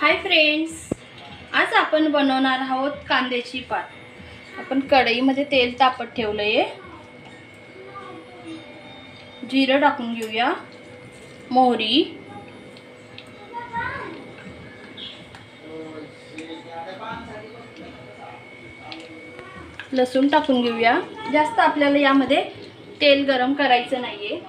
Hi friends आज आपण बनवणार आहोत कांद्याची पात. आपण कढईमध्ये तेल तापत ठेवलं आहे जिरं टाकून घेऊया. मोहरी. लसूण टाकून घेऊया. जास्त आपल्याला यामध्ये तेल गरम करायचं नाही आहे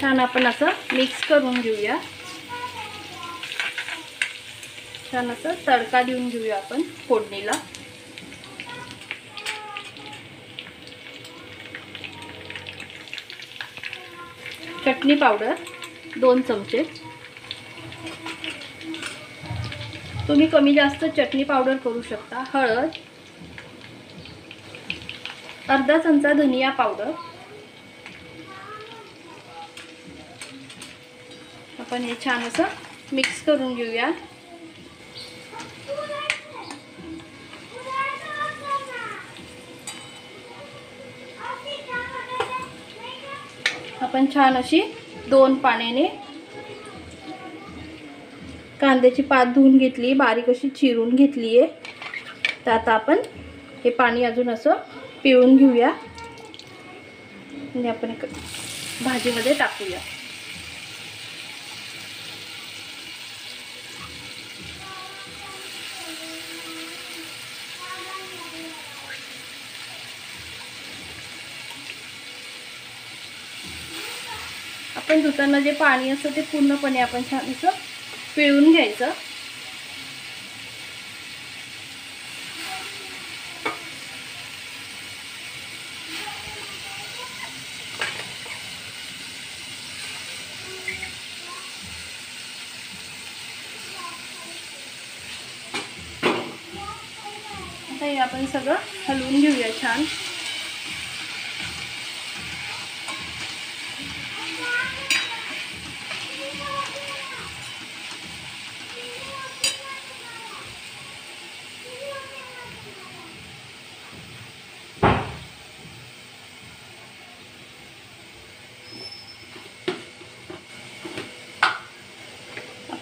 छान आपण असं मिक्स करून घेऊया. छान असं तडका देऊन घेऊया आपण फोडणीला. चटणी पावडर दोन चमचे. तुम्ही कमी जास्त चटणी पावडर करू शकता. हळद अर्धा चमचा धनिया पावडर. आपण हे छान असं मिक्स करून घेऊया. आपण छान अशी दोन पाण्याने कांद्याची पात धुवून घेतली बारीक अशी चिरून घेतली आहे. तर आता आपण हे पाणी अजून असं पिळून घेऊया. आणि आपण एक भाजीमध्ये टाकूया. पण धुताना जे पाणी असतं ते पूर्णपणे आपण छान असं पिळून घ्यायचं. आता हे आपण सगळं हलवून घेऊया छान.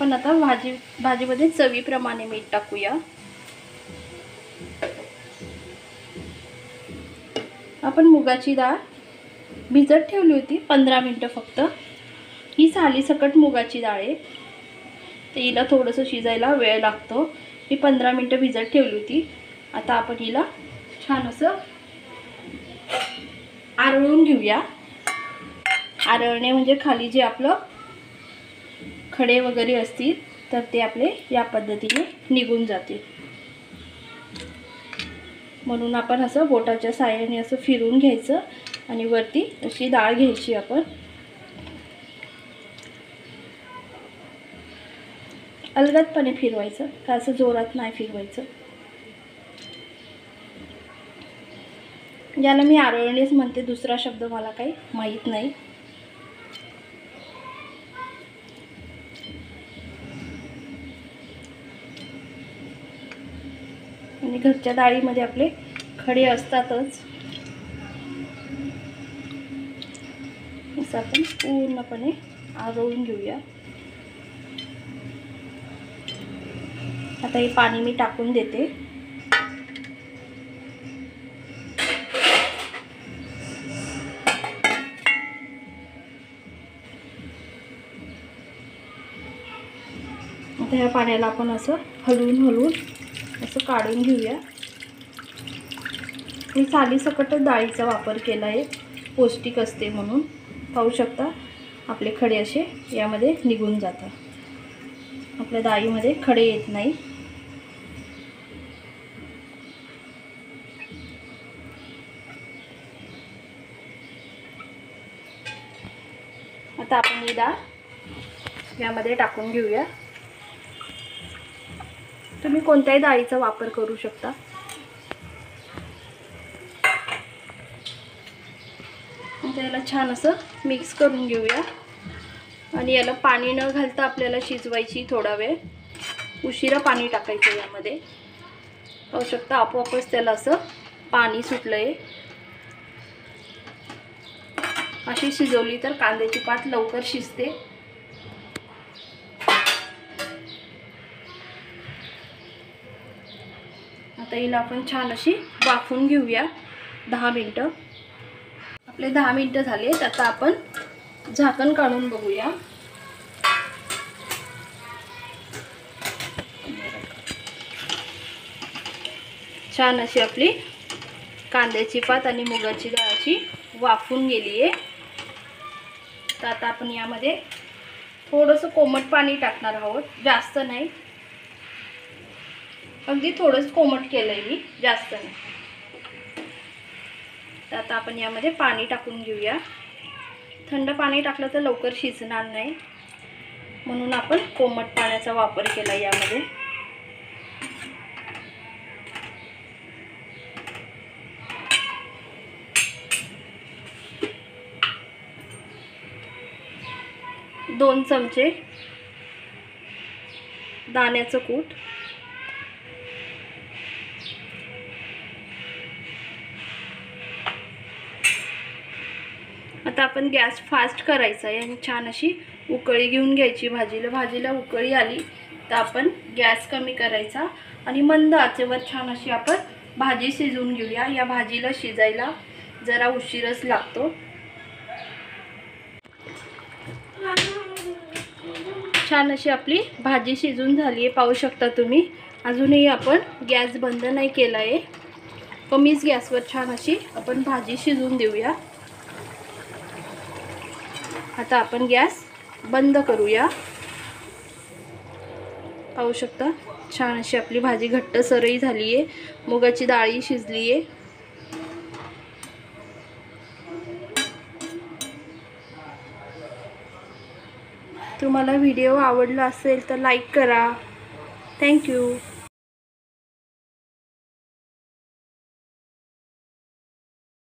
आपण आता भाजी भाजीमध्ये चवीप्रमाणे मीठ टाकूया. आपण मुगाची डाळ भिजत ठेवली होती पंधरा मिनटं फक्त. ही साली सकट मुगाची डाळ आहे. तर हिला थोडंसं शिजायला वेळ लागतो. मी पंधरा मिनटं भिजत ठेवली होती. आता आपण हिला छान असं आरळून घेऊया. आरळणे म्हणजे खाली जे आपलं खडे वगैरे असतील तर ते आपले या पद्धतीने निघून जातील. म्हणून आपण असं बोटाच्या साह्याने असं फिरून घ्यायचं आणि वरती अशी डाळ घ्यायची आपण. अलगदपणे फिरवायचं का असं जोरात नाही फिरवायचं. याला मी आरळणीच म्हणते दुसरा शब्द मला काही माहीत नाही. आणि घरच्या डाळीमध्ये आपले खडे असतातच. असं आपण पूर्णपणे आजवून घेऊया. आता हे पाणी मी टाकून देते. आता ह्या पाण्याला आपण असं हलवून हलवून असं काढून घेऊया. मी सालीसकटच डाळीचा वापर केला आहे. पौष्टिक असते म्हणून. पाहू शकता आपले खडे असे यामध्ये निघून जातात. आपल्या डाळीमध्ये खडे येत नाही. आता आपण ही डाळ यामध्ये टाकून घेऊया. तुम्ही कोणत्याही डाळीचा वापर करू शकता. त्याला छान असं मिक्स करून घेऊया. आणि याला पाणी न घालता आपल्याला शिजवायची थोडा वेळ. उशिरा पाणी टाकायचं यामध्ये. पाहू शकता आपोआपच त्याला असं पाणी सुटलं आहे अशी शिजवली तर कांद्याची पात लवकर शिजते. आता हिला आपण छान अशी वाफून घेऊया. दहा मिनटं. आपले दहा मिनटं झाले आता आपण झाकण काढून बघूया. छान अशी आपली कांद्याची पात आणि मुगाची डाळ अशी वाफून गेली आहे. तर आता आपण यामध्ये थोडंसं कोमट पाणी टाकणार आहोत. जास्त नाही. अगदी थोडंच कोमट केलं आहे मी जास्त नाही. तर आता आपण यामध्ये पाणी टाकून घेऊया. थंड पाणी टाकलं तर लवकर शिजणार नाही. म्हणून आपण कोमट पाण्याचा वापर केला यामध्ये. दोन चमचे दाण्याचं कूट. आता आपण गॅस फास्ट करायचा आहे आणि छान अशी उकळी घेऊन घ्यायची भाजीला. भाजीला उकळी आली तर आपण गॅस कमी करायचा आणि मंद आचेवर छान अशी आपण भाजी शिजवून घेऊया. या भाजीला शिजायला जरा उशीरच लागतो. छान अशी आपली भाजी शिजून झाली आहे. पाहू शकता तुम्ही. अजूनही आपण गॅस बंद नाही केला आहे. कमीच गॅसवर छान अशी आपण भाजी शिजवून देऊया. आता आपण गॅस बंद करूया. पाहू शकता छान अशी आपली भाजी घट्ट सरई झाली आहे मुगाची डाळी शिजली आहे तुम्हाला व्हिडिओ आवडला असेल तर लाईक करा. थँक्यू